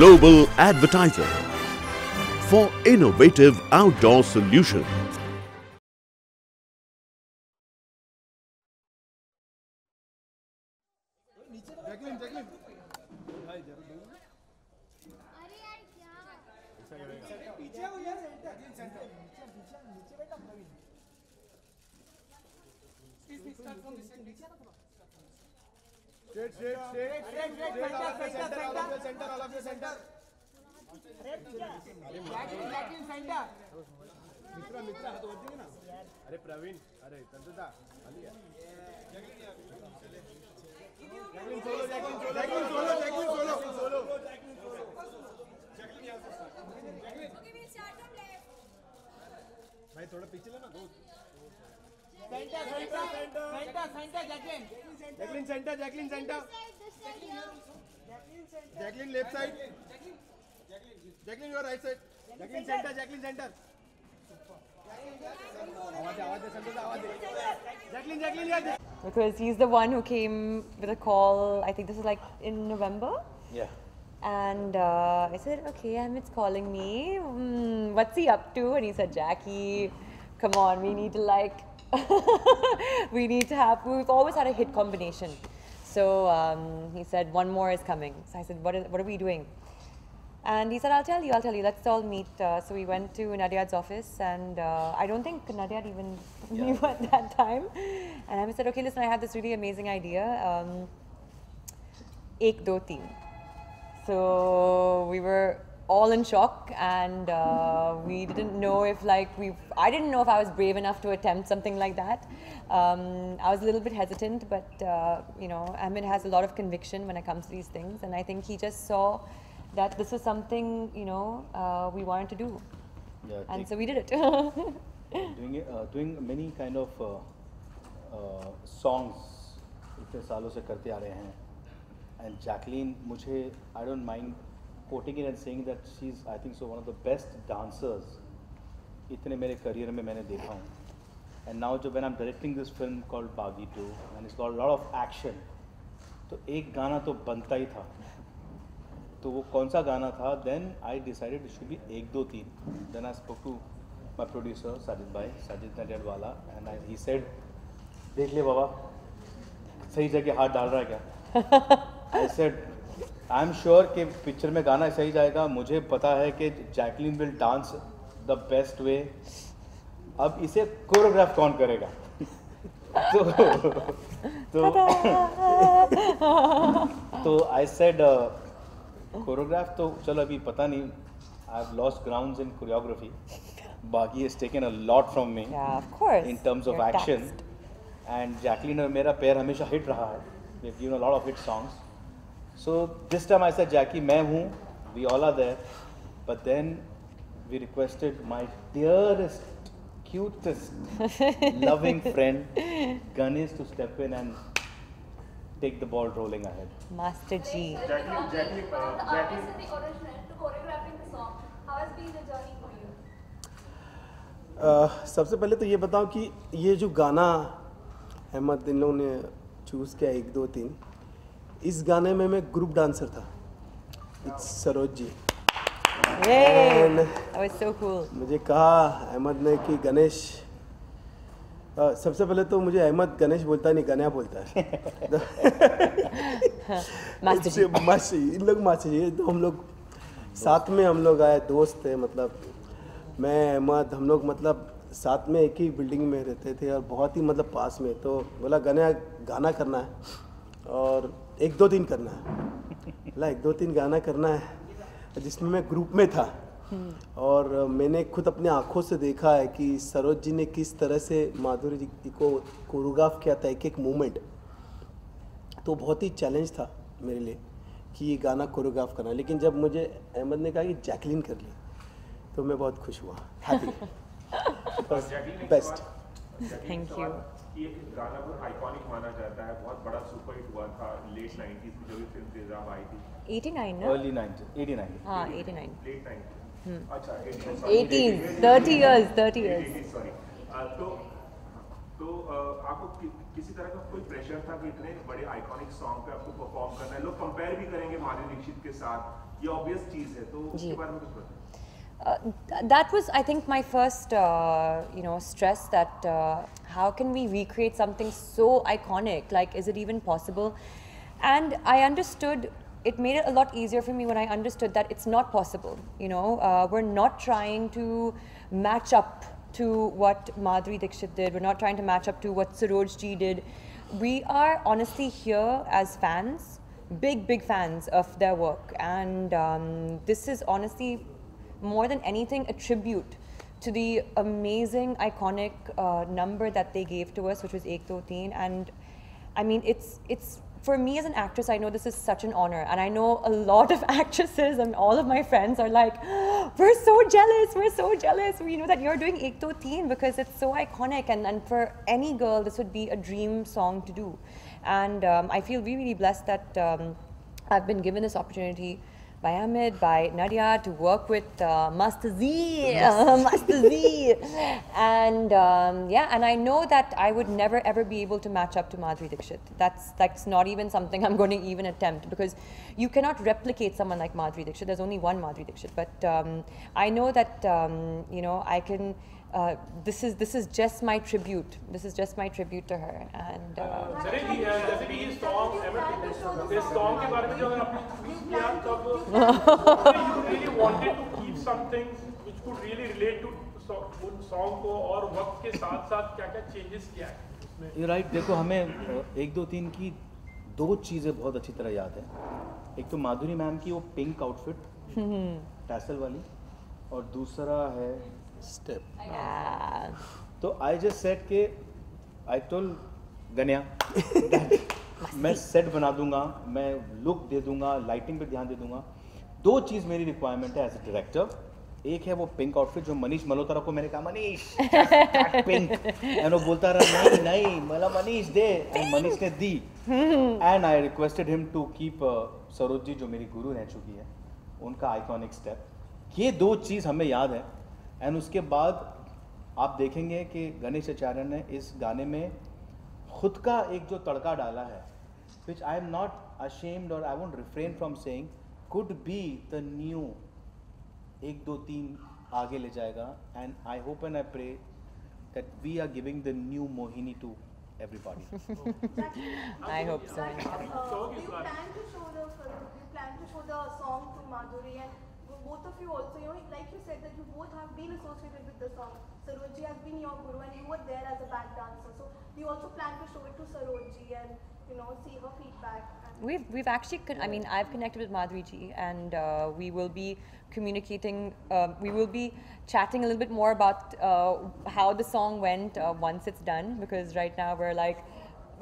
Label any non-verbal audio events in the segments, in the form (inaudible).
global advertiser for innovative outdoor solutions. Centre centre all of you centre मित्र मित्र हाथ वरती ना? अरे प्रवीण अरे तंतुदा खाली Jacqueline solo Jacqueline solo Jacqueline solo Jacqueline solo solo Jacqueline solo Jacqueline यहाँ से Jacqueline okay we start from left भाई थोड़ा पीछे लेना centre centre centre centre centre centre Jacqueline centre Jacqueline centre Jacqueline centre Jacqueline left side. Jacqueline. Jacqueline, your right side. Jacqueline center. Jacqueline center. Because he's the one who came with a call. I think this is like in November. Yeah. And uh, I said, okay, Ahmed's calling me. Mm, what's he up to? And he said, Jackie, come on, we need to like, (laughs) we need to have, we've always had a hit combination. So um, he said, one more is coming. So I said, what, is, what are we doing? And he said, I'll tell you, I'll tell you, let's all meet. Uh, so we went to Nadiad's office, and uh, I don't think Nadiad even knew (laughs) at that time. And I said, okay, listen, I have this really amazing idea. Um, ek, do, teen. So we were all in shock, and uh, we didn't know if, like, we. I didn't know if I was brave enough to attempt something like that. Um, I was a little bit hesitant, but uh, you know, Ahmed has a lot of conviction when it comes to these things, and I think he just saw that this was something you know uh, we wanted to do, Yeah, and take- so we did it. (laughs) doing it, uh, doing many kind of uh, uh, songs इतने सालों से करते आ रहे हैं and Jacqueline मुझे I don't mind quoting in and saying that she is I think so one of the best dancers इतने मेरे career में मैंने देखा हूँ। एंड नाउ जो when I am directing this film called Baaghi two and got lot of action तो एक गाना तो बनता ही था। तो वो कौन सा गाना था? Then I decided should be Ek Do Teen. Then I spoke to my producer Sajid bhai Sajid Nadiad वाला एंड आई ही सेड देख ले बाबा सही जगह हाथ डाल रहा है क्या? (laughs) I said I am sure कि पिक्चर में गाना सही जाएगा। मुझे पता है कि Jacqueline will dance the best way अब इसे कोरियोग्राफ कौन करेगा? (laughs) तो तो (laughs) तो आई सेड कोरियोग्राफ तो चलो अभी पता नहीं। I have lost grounds in choreography बाकी has taken a lot from me of You're action. taxed. and Jacqueline और मेरा पैर हमेशा हिट रहा है। Lot of hit songs so this time I said Jackie मैं हूँ we all are there but then we requested my dearest cutest loving friend Ganesh to step in and take the ball rolling ahead Master G. Jacqueline Jacqueline uh, From the artist in the original to choreographing the song, how has been the journey for you? अह, सबसे पहले तो ये बताओ कि ये जो गाना अहमद इन ने चूज़ किया एक दो तीन इस गाने में मैं ग्रुप डांसर था। It's Saroj ji so cool. मुझे कहा अहमद ने कि गणेश सबसे पहले तो मुझे अहमद गणेश बोलता नहीं गन्या बोलता है। (laughs) Master मासी (laughs) इन लोग मासी जी तो हम लोग साथ में हम लोग आए दोस्त थे मतलब मैं अहमद हम लोग मतलब साथ में एक ही बिल्डिंग में रहते थे और बहुत ही मतलब पास में तो बोला गन्या गाना करना है। और एक दो दिन करना है। बोला एक दो तीन गाना करना है जिसमें मैं ग्रुप में था। और मैंने खुद अपने आँखों से देखा है कि सरोज जी ने किस तरह से माधुरी जी को कोरियोग्राफ किया था एक एक मोमेंट तो बहुत ही चैलेंज था मेरे लिए कि ये गाना कोरियोग्राफ करना लेकिन जब मुझे अहमद ने कहा कि जैकलिन कर ली तो मैं बहुत खुश हुआ। हैप्पी बेस्ट (laughs) Thank यू ये गाना बहुत आइकॉनिक माना जाता है बहुत बड़ा सुपर हिट हुआ था लेट 90s में जो भी फ़िल्म तेजाब आई थी। 89, no? early 90s 89 Ah, 89. Late 90s अच्छा 18, 30 years, 30 years. सॉरी तो तो आपको कि, किसी तरह का कोई प्रेशर था कि इतने बड़े आइकॉनिक सॉन्ग पे आपको परफॉर्म करना है? लोग कंपेयर भी करेंगे माधुरी दीक्षित के साथ ये ऑब्वियस चीज़ है तो उसके बारे में कुछ बताएँ Uh, that was, I think, my first, uh, you know, stress that uh, how can we recreate something so iconic? Like, is it even possible? And I understood. It made it a lot easier for me when I understood that it's not possible. You know, uh, we're not trying to match up to what Madhuri Dixit did. We're not trying to match up to what Saroj Ji did. We are honestly here as fans, big, big fans of their work. And um, this is honestly more than anything a tribute to the amazing iconic uh, number that they gave to us which was Ek Do Teen. And I mean it's it's for me as an actress I know this is such an honor. And I know a lot of (laughs) actresses and all of my friends are like we're so jealous we're so jealous. We know that you're doing Ek Do Teen because it's so iconic. And, and for any girl this would be a dream song to do. And um, I feel really really blessed that um, I've been given this opportunity by Ahmed, by Nadia to work with uh, Master G, uh, (laughs) Master G, and um, yeah, and I know that I would never ever be able to match up to Madhuri Dixit. That's that's not even something (laughs) I'm going to even attempt because you cannot replicate someone like Madhuri Dixit. There's only one Madhuri Dixit, but um, I know that um, you know I can. Uh, this is this is just my tribute. This is just my tribute to her, and. Uh, sir ये जैसे कि ये song इस song के बारे में जो अगर आपने tweet किया तब you really wanted to keep something which could really relate to उन सॉन्ग को और वक्त के साथ साथ क्या क्या चेंजेस किया है ये राइट देखो हमें एक दो तीन की दो चीज़ें बहुत अच्छी तरह याद है एक तो माधुरी मैम की वो पिंक आउटफिट टैसल वाली और दूसरा है स्टेप yeah. तो आई जस्ट सेट के आई टोल गन्या मैं सेट बना दूँगा मैं लुक दे दूँगा लाइटिंग पे ध्यान दे दूँगा। दो चीज़ मेरी रिक्वायरमेंट है एज ए डायरेक्टर एक है वो पिंक आउटफिट जो मनीष मल्होत्रा को मैंने कहा मनीष पिंक एंड वो बोलता रहा नहीं नहीं मतलब मनीष दे. एंड मनीष ने दी। And I requested him to keep Saroj ji जो मेरी गुरु रह चुकी है उनका आइकॉनिक स्टेप ये दो चीज़ हमें याद है। एंड उसके बाद आप देखेंगे कि गणेश आचार्य ने इस गाने में खुद का एक जो तड़का डाला है which I am not ashamed और I won't refrain from saying could be the new Ek Do Teen आगे ले जाएगा and I hope and I pray that we are giving the new Mohini to everybody (laughs) I hope so. Uh, do you plan to show the do you plan to show the song to Madhuri and both of you also, you know, like you said that you both have been associated with the song. Sarojji has been your guru and you were there as a back dancer. So you also plan to show it to Sarojji and you know see her feedback? We've, we've actually, I mean, I've connected with Madhuri ji and uh, we will be communicating, uh, we will be chatting a little bit more about uh, how the song went uh, once it's done because right now we're like,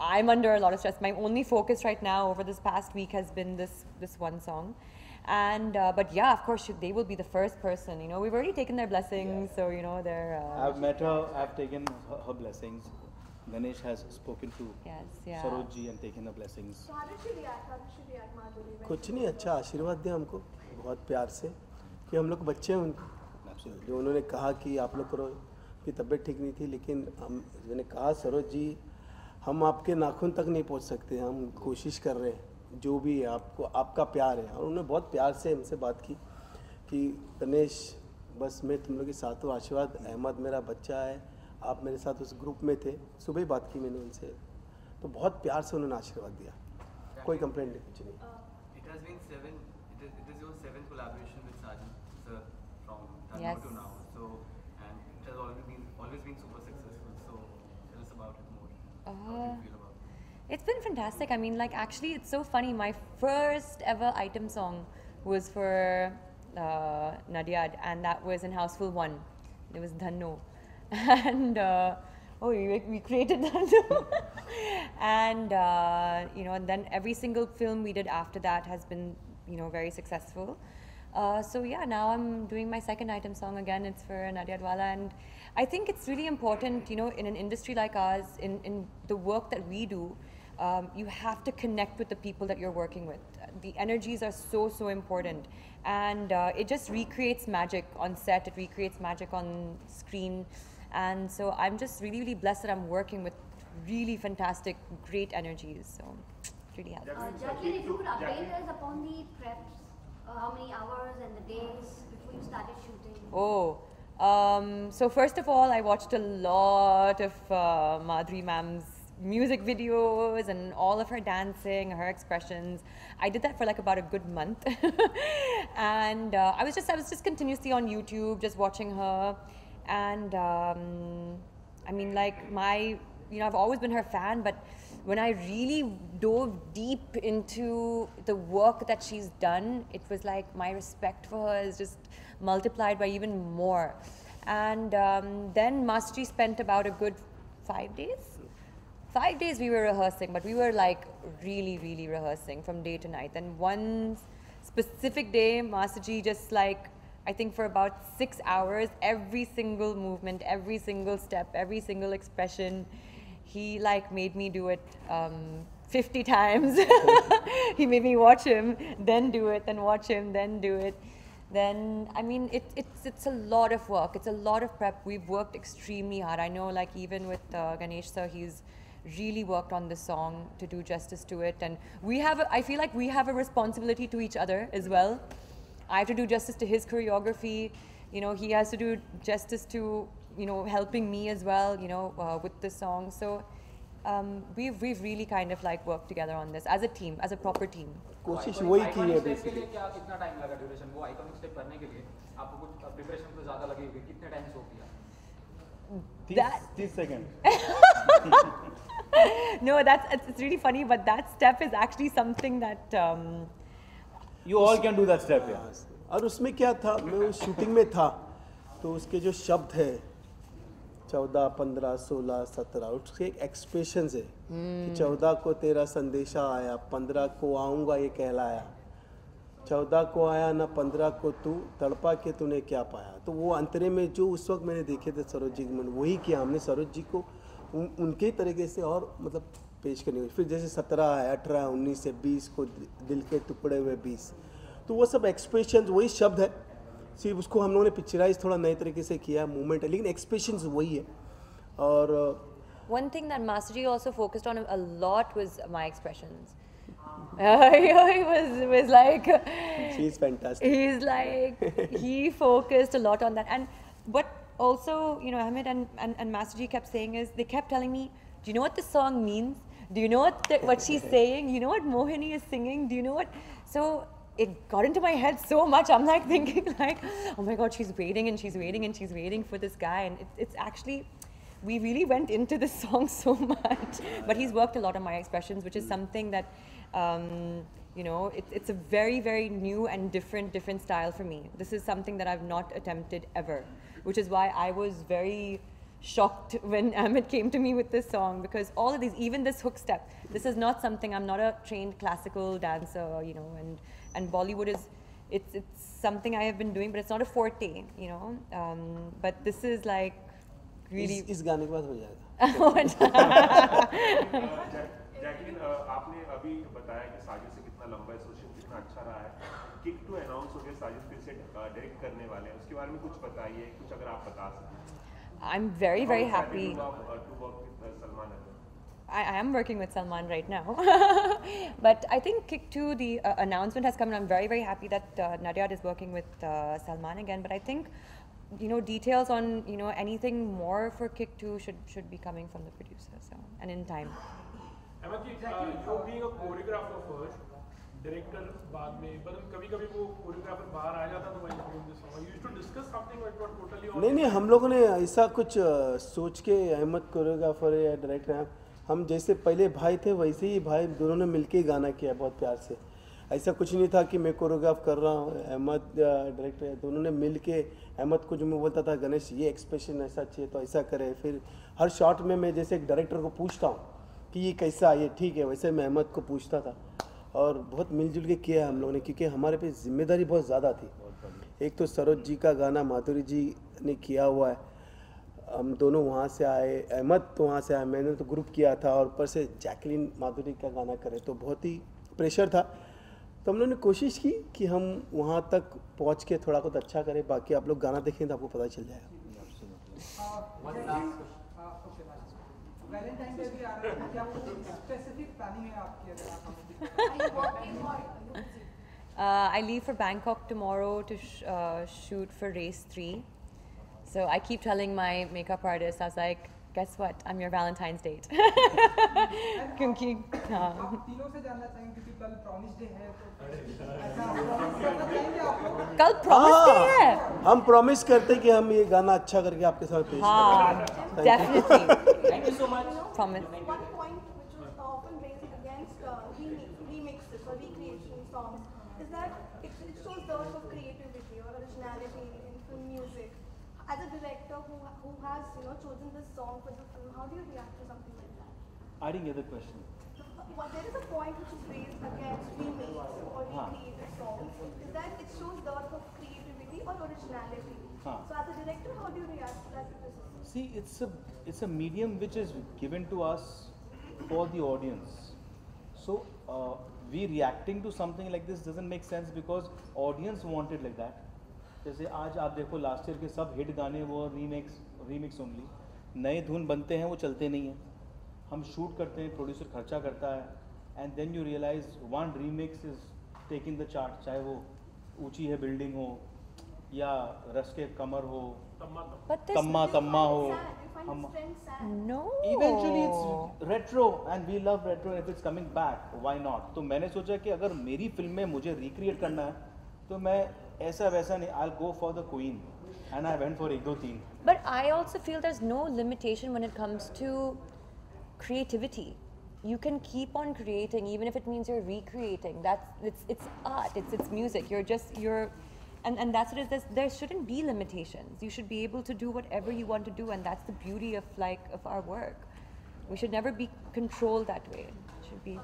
I'm under a lot of stress. My only focus right now over this past week has been this, this one song. And, uh, but yeah, of course, they will be the first person, you know, we've already taken their blessings, so, you know, they're, uh, I've met her, I've taken her, her blessings. Ganesh has spoken to yes, yeah. Saroj ji and taken her blessings. so how did she react? How did she react, Madhuri? when कुछ नहीं अच्छा आशीर्वाद दिया हमको बहुत प्यार से कि हम लोग बच्चे हैं उनको जो उन्होंने कहा कि आप लोग करो की तबीयत ठीक नहीं थी लेकिन हम मैंने कहा सरोज जी हम आपके नाखून तक नहीं पहुंच सकते हम कोशिश कर रहे हैं जो भी है आपको आपका प्यार है। और उन्होंने बहुत प्यार से हमसे बात की कि गणेश बस मैं तुम लोग के साथ हूँ आशीर्वाद अहमद मेरा बच्चा है आप मेरे साथ उस ग्रुप में थे। सुबह ही बात की मैंने उनसे। तो बहुत प्यार से उन्होंने आशीर्वाद दिया। कोई कंप्लेन नहीं कुछ नहीं। uh, It's been fantastic. I mean, like, actually, it's so funny. My first ever item song was for uh, Nadiad, and that was in Housefull One. It was Dhanno. (laughs) And, uh, oh, we, we created (laughs) Dhanno. and, uh, you know, and then every single film we did after that has been, you know, very successful. Uh, so yeah, now I'm doing my second item song again. It's for Nadiadwala, and I think it's really important, you know, in an industry like ours, in, in the work that we do, um, you have to connect with the people that you're working with. The energies are so so important, and uh, it just recreates magic on set. It recreates magic on screen, and so I'm just really really blessed that I'm working with really fantastic, great energies. So it really helps. Uh, Jacqueline, if you could update us upon the preps, uh, how many hours and the days before you started shooting? Oh, um, so first of all, I watched a lot of uh, Madhuri ma'am's music videos and all of her dancing, her expressions. I did that for like about a good month, (laughs) and uh, I was just I was just continuously on YouTube, just watching her, and um, I mean like my you know I've always been her fan, but when I really dove deep into the work that she's done, it was like my respect for her is just multiplied by even more. And um, then Master G spent about a good five days. Five days we were rehearsing, but we were like really, really rehearsing from day to night. And one specific day, Master just like I think for about six hours, every single movement, every single step, every single expression, he like made me do it um, 50 (laughs) times. (laughs) he made me watch him, then do it, then watch him, then do it. Then I mean, it, it's it's a lot of work. It's a lot of prep. We've worked extremely hard. I know, like even with uh, Ganesh sir, he's really worked on this song to do justice to it. And we have, a, I feel like we have a responsibility to each other as well. I have to do justice to his choreography. You know, he has to do justice to you know helping me as well. You know, uh, with this song. So um, we've we've really kind of like worked together on this as a team, as a proper team. कोशिश वही की है के basically लिए क्या कितना time लगा duration वो आइकॉनिक स्टेप करने के लिए आपको कुछ प्रिपरेशन तो ज़्यादा लगी होगी कितने टाइम सो किया That- तीस second (laughs) no, that's it's, it's really funny, but that step is actually something that. Um, you all can do that step यार और उसमें क्या था? मैं उस शूटिंग में था तो उसके जो शब्द है चौदह पंद्रह सोलह सत्रह उसके एक एक्सप्रेशन है कि चौदह को तेरा संदेशा आया पंद्रह को आऊँगा ये कहलाया। चौदह को आया ना पंद्रह को तू तड़पा के तूने क्या पाया? तो वो अंतरे में जो उस वक्त मैंने देखे थे सरोज जी के मन वही किया हमने सरोज जी को। उन, उनके तरीके से और मतलब पेश करनी हुई फिर जैसे सत्रह है अठारह उन्नीस से बीस को दिल के टुकड़े हुए बीस। तो वो सब एक्सप्रेशन वही शब्द है। सिर्फ़ उसको हम लोगों ने पिक्चराइज थोड़ा नए तरीके से किया मूवमेंट है लेकिन एक्सप्रेशन वही है। और One thing that Master G also focused on a lot was my expressions. Uh, (laughs) (laughs) he was was like is fantastic he's like he focused a lot on that. And what also you know Ahmed and, and, and Master G kept saying is they kept telling me do you know what the song means? Do you know what the, what she's (laughs) saying? You know what Mohini is singing? Do you know what? So it got into my head so much I'm like (laughs) thinking like oh my god she's waiting and she's waiting and she's waiting for this guy. And it, it's actually we really went into this (laughs) song so much but he's worked a lot on my expressions which is something that um, you know it, it's a very very new and different different style for me. This is something that i've not attempted ever which is why i was very shocked (laughs) when Amit came to me with this song because all of these even this hook step this is not something i'm not a trained classical dancer you know and and bollywood is it's it's something i have been doing but it's not a forte you know um, but this is like really इस, इस गाने के बाद हो जाएगा (laughs) Jacqueline अ, आपने अभी बताया कि साजिद से कितना लंबा एसोसिएशन कितना अच्छा रहा है किक टू अनाउंस हो गया साजिद फिर से डायरेक्ट करने वाले हैं उसके बारे में कुछ बताइए कुछ अगर आप बता सकें i'm very very How excited happy you are, uh, to work with uh, Salman Khan? I, I am working with Salman right now. (laughs) but I think Kick 2, the uh, announcement has come and I'm very, very happy that uh, Nadyad is working with uh, Salman again. But I think, you know, details on, you know, anything more for Kick 2 should, should be coming from the producer. So, and in time. Ahmad ji you being a choreographer first director बाद में, पर कभी कभी वो choreographer बाहर आ जाता तो while doing this you to discuss something what was totally नहीं नहीं, हम लोगों ने ऐसा कुछ सोच के अहमद कोरियोग्राफर या डायरेक्टर हैं। हम जैसे पहले भाई थे, वैसे ही भाई दोनों ने मिलके गाना किया बहुत प्यार से। ऐसा कुछ नहीं था कि मैं कोरियोग्राफ कर रहा हूँ, अहमद डायरेक्टर दोनों ने मिल के अहमद को जो मैं बोलता था, गणेश, ये एक्सप्रेशन ऐसा चाहिए तो ऐसा करे। फिर हर शॉट में मैं जैसे एक डायरेक्टर को पूछता हूँ कि ये कैसा ये ठीक है, वैसे मैं अहमद को पूछता था। और बहुत मिलजुल के किया हम लोगों ने, क्योंकि हमारे पे ज़िम्मेदारी बहुत ज़्यादा थी। एक तो सरोज जी का गाना माधुरी जी ने किया हुआ है। हम दोनों वहाँ से आए, अहमद तो वहाँ से आए, मैंने तो ग्रुप किया था और ऊपर से जैकलिन माधुरी का गाना करे तो बहुत ही प्रेशर था। तो हम लोगों ने कोशिश की कि हम वहाँ तक पहुँच के थोड़ा बहुत अच्छा करें, बाकी आप लोग गाना देखें तो आपको पता चल जाएगा। वैलेंटाइन (laughs) डे भी आ रहा है क्या कोई स्पेसिफिक प्लानिंग है आपकी अगर आप हमें Uh, I leave for Bangkok tomorrow to sh- uh, shoot for race three. So I keep telling my makeup artist, I was like, guess what? I'm your Valentine's date. (laughs) क्योंकि हाँ आप तीनों से जानना चाहेंगे क्योंकि कल प्रॉमिस डे है तो ऐसा promise करना चाहेंगे आप लोग कल promise day है हम प्रॉमिस करते हैं कि हम ये गाना अच्छा करके आपके साथ पेश हाँ करेंगे definitely Thank you so much. has you know chosen this song for the film, how do you react to something like that? I didn't get the question. Well, there is a point which is raised against remakes or Huh. recreated songs is that it shows dearth of creativity or originality. Huh. So as a director, how do you react to that criticism? See, it's a it's a medium which is given to us for the audience. So uh, we reacting to something like this doesn't make sense because audience want it like that. जैसे आज आप देखो last year के सब hit गाने वो remakes remix only नए धुन बनते हैं वो चलते नहीं हैं। हम शूट करते हैं प्रोड्यूसर खर्चा करता है and then you realise one remix is taking the chart चाहे वो ऊँची है बिल्डिंग हो या रस के कमर हो तम्मा तम्मा हो eventually it's retro and we love retro if it's coming back why not तो मैंने सोचा कि अगर मेरी फ़िल्म में मुझे रिक्रिएट करना है तो मैं ऐसा वैसा नहीं I go for the queen and I went for एक दो तीन But I also feel there's no limitation when it comes to creativity. You can keep on creating, even if it means you're recreating. That's it's it's art. It's it's music. You're just you're, and and that's what it is. There's, there shouldn't be limitations. You should be able to do whatever you want to do, and that's the beauty of like of our work. We should never be controlled that way. It should be.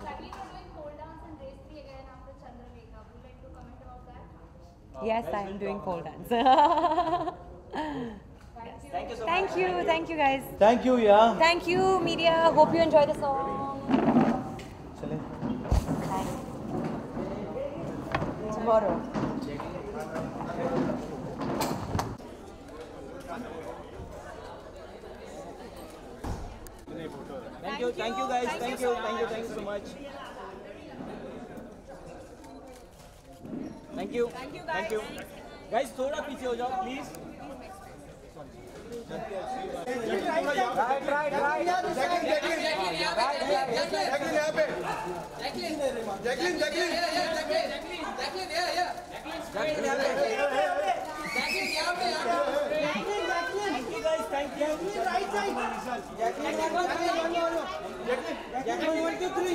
Oh, yes, I am doing pole dance. yes. (laughs) Thank you so Thank you, thank you guys. Thank you, yeah. Thank you, media. Hope you enjoy the song. Chale. Tomorrow. Thank you, thank you guys. Thank, you, thank you, thank you so much. Thank you thank you guys थोड़ा पीछे हो जाओ please right right right Jacqueline यहाँ पे Jacqueline Jacqueline Jacqueline Jacqueline यहाँ पे Jacqueline Jacqueline one two three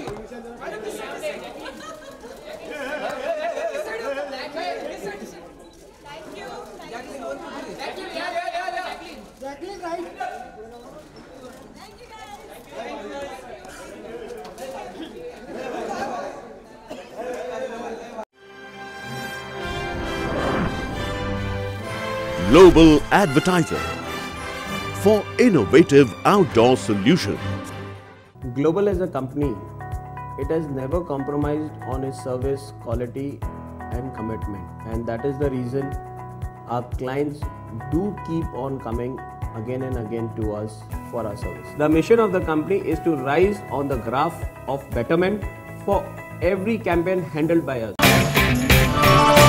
Global Advertiser for innovative outdoor solutions. Global as a company, it has never compromised on its service quality and commitment, and that is the reason our clients do keep on coming again and again to us for our service. The mission of the company is to rise on the graph of betterment for every campaign handled by us.